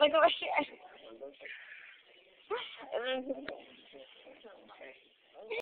Like, oh shit.